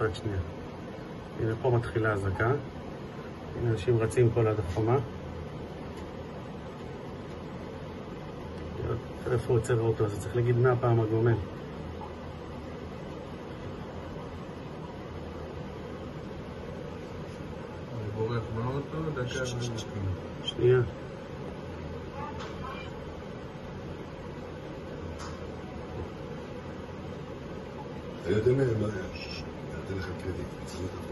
רק שנייה. הנה פה מתחילה אזעקה. הנה אנשים רצים פה ליד החומה. איפה הוא יוצא באוטו הזה? צריך להגיד מאה פעם ומתחיל. שנייה. אני יודע מה, אני 这个是对的鸡汤